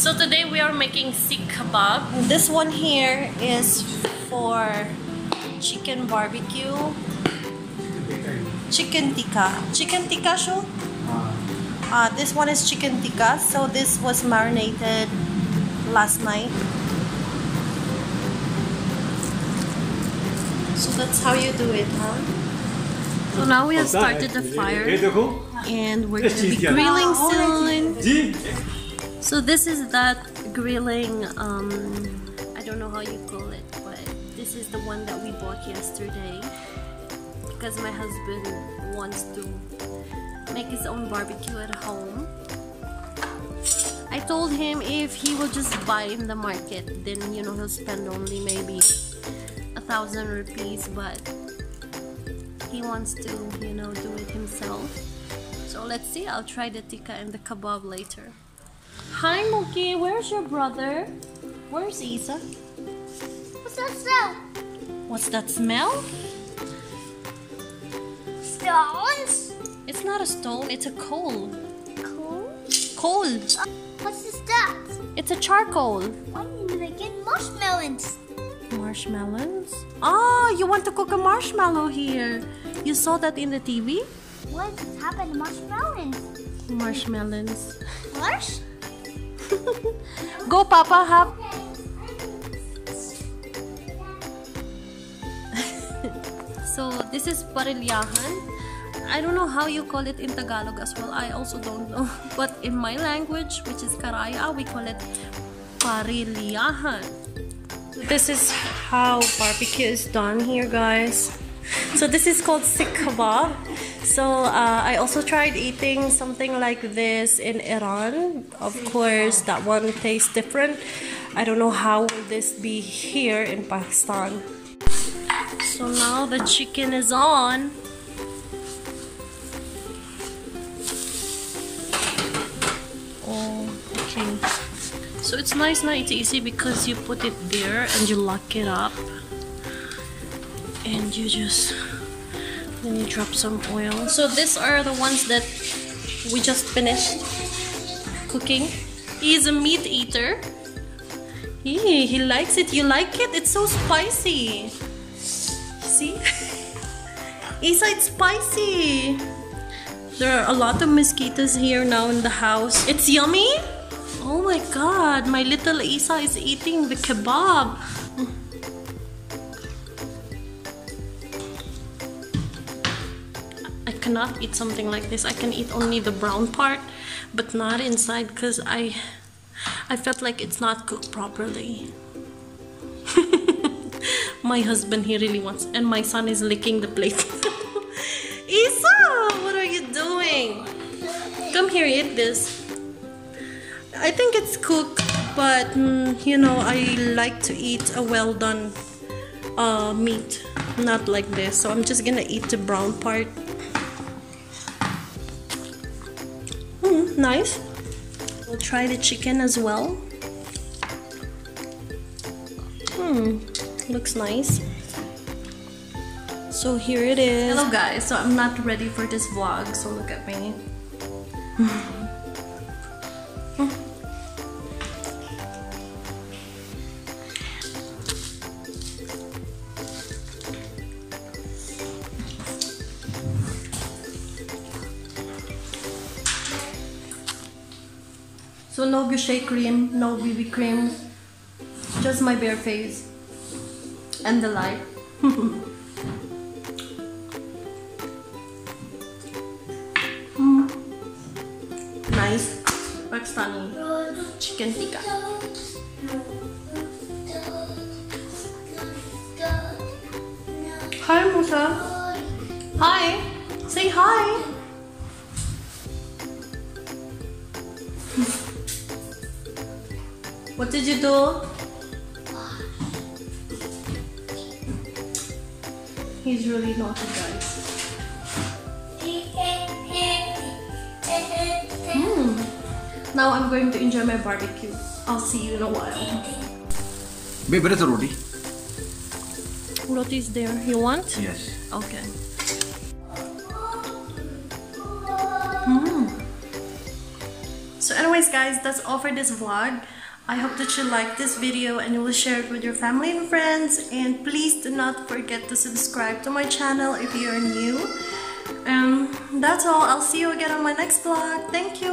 So today we are making seekh kebab. This one here is for chicken barbecue. Chicken tikka. Chicken tikka show? Uh, this one is chicken tikka. So this was marinated last night. So that's how you do it, huh? So now we have started the fire and we're gonna be grilling soon. So this is that grilling, um, I don't know how you call it, but this is the one that we bought yesterday because my husband wants to make his own barbecue at home. I told him if he will just buy in the market, then you know he'll spend only maybe a thousand rupees, but he wants to, you know, do it himself. So let's see. I'll try the tikka and the kebab later. Hi, Mookie. Where's your brother? Where's Isa? What's that smell? What's that smell? Stones? It's not a stone. It's a coal. Coal? Coal. What's this that? It's a charcoal. Why are you making marshmallows? Marshmallows? Ah, you want to cook a marshmallow here. You saw that in the TV? What happened to marshmallows? Marshmallows. Marsh? Go, Papa. Have. so this is parilyahan. I don't know how you call it in Tagalog as well. I also don't know. But in my language, which is Karaya, we call it parilyahan. This is how barbecue is done here, guys. So this is called seekh kebab. So uh, I also tried eating something like this in Iran. Of course, that one tastes different. I don't know how will this be here in Pakistan. So now the chicken is on. Oh, okay. So it's nice, now, it's easy because you put it there and you lock it up. And you just, then you drop some oil. So these are the ones that we just finished cooking. He's a meat eater. He, he likes it. You like it? It's so spicy. See? Isa, it's spicy. There are a lot of mosquitoes here now in the house. It's yummy? Oh my god, my little Isa is eating the kebab. Cannot eat something like this. I can eat only the brown part, but not inside because I I felt like it's not cooked properly. my husband he really wants and my son is licking the plate. Isa, what are you doing? Come here, eat this. I think it's cooked, but mm, you know, I like to eat a well done uh, meat, not like this. So I'm just gonna eat the brown part. Nice. We'll try the chicken as well. Hmm, looks nice. So here it is. Hello guys, so I'm not ready for this vlog, so look at me. So no Goucher cream, no BB cream, just my bare face and the light. Mm. Nice Pakistani chicken tikka. Hi Musa. Hi. Say hi. What did you do? He's really naughty, guys. Hmm. Now I'm going to enjoy my barbecue. I'll see you in a while. Babe, where is the roti? Roti is there. You want? Yes. Okay. Hmm. So anyways guys, that's all for this vlog. I hope that you like this video and you will share it with your family and friends. And please do not forget to subscribe to my channel if you're new. Um, that's all. I'll see you again on my next vlog. Thank you.